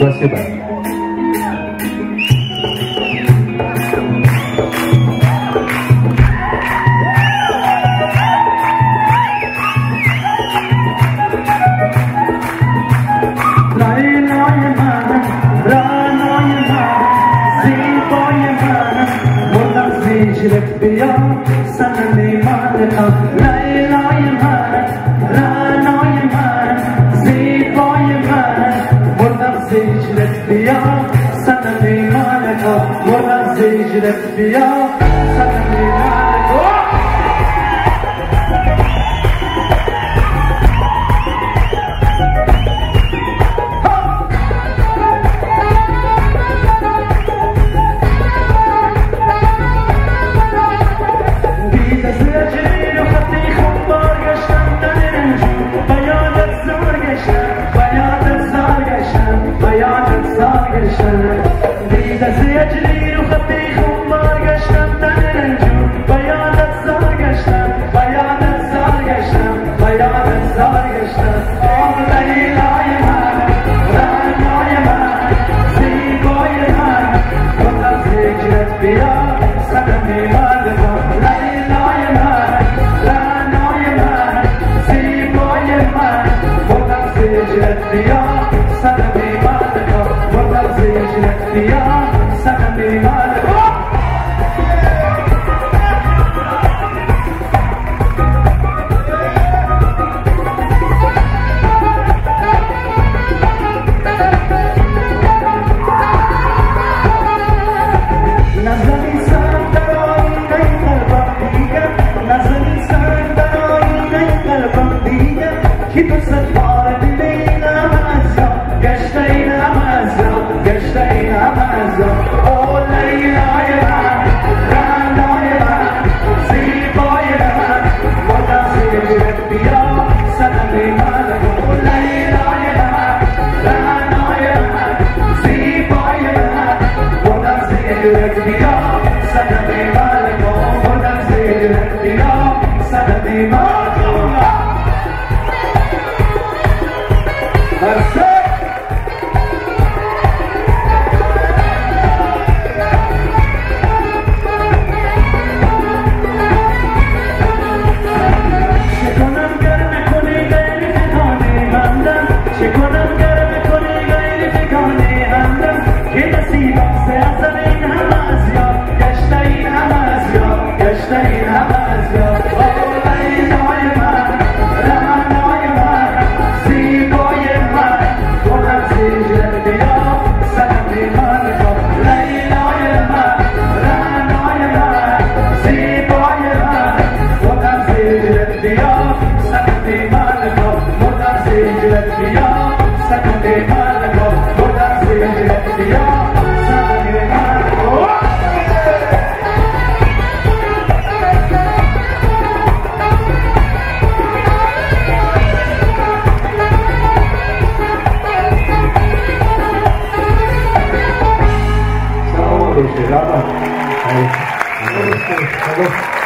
Let's get back. Şirek bir yar, sana ne maneta, بيا سنتي مالك وراسي جرب بيا سنتي مجلس يا سلمي مالك Chegava. Aí.